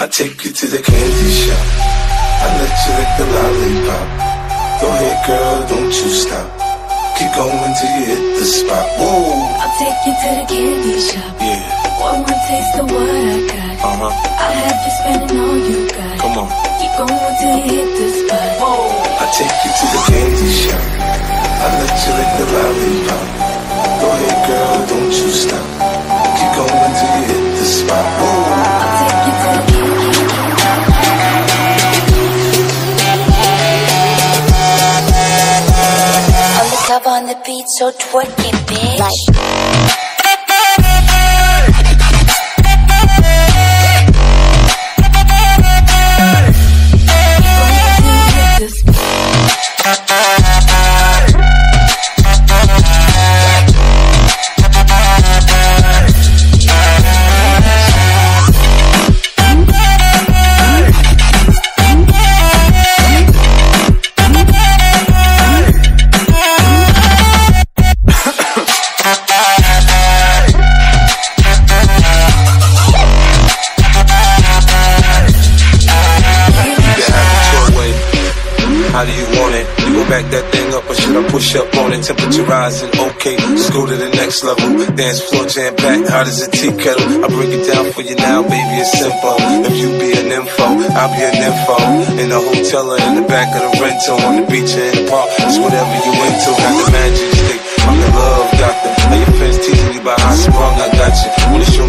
I take you to the candy shop. I let you lick the lollipop. Go ahead, girl, don't you stop. Keep going till you hit the spot. Whoa, I'll take you to the candy shop. yeah, One more taste of what I got. uh huh. I'll have you spending all you got. Come on. Keep going till you hit the spot. I take you to the candy shop. I let you lick the lollipop. The beat, so twerk it, bitch. shop. How do you want it? You gon' back that thing up or should I push up on it? Temperature rising, okay, let's go to the next level. Dance floor jam packed, hot as a tea kettle. I break it down for you now, baby, it's simple. If you be an info, I'll be an info. In the hotel or in the back of the rental, on the beach or in the park, it's whatever you into. Got the magic stick, I'm the love doctor. Now your friends teasing you about how I sprung, I got you. Wanna show